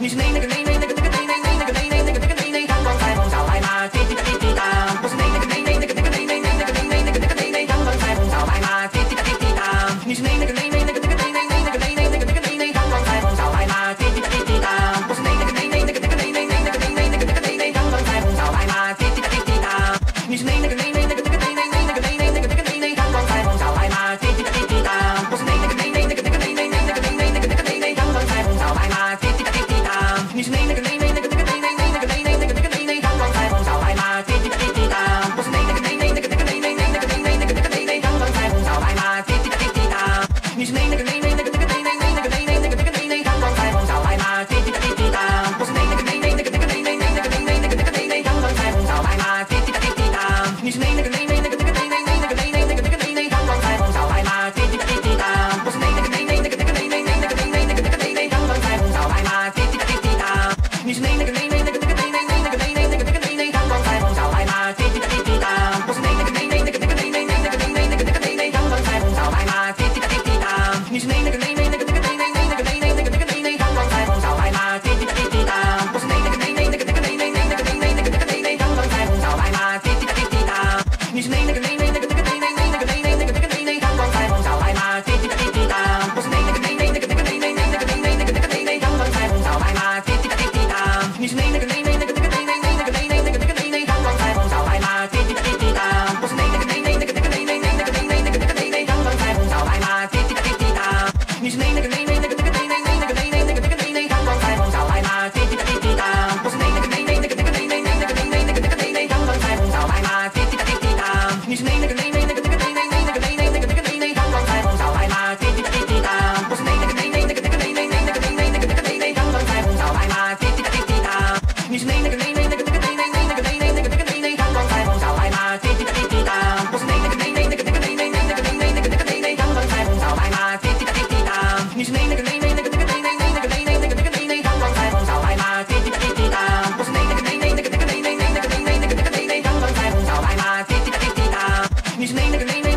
你是那那个那那你是那那个个个个个个彩虹小白马，滴滴哒滴滴哒。我是个个个个个个彩虹小白马，滴滴哒滴滴哒。你是个个个个个个彩虹小白马，滴滴哒滴滴哒。我是个个个个个个彩虹小白马，滴滴哒滴哒。你是个。你个个个个个个阳光彩虹小白马，哒哒。我是那个那个那个那个个个个阳光彩虹小白马，哒哒。你是个。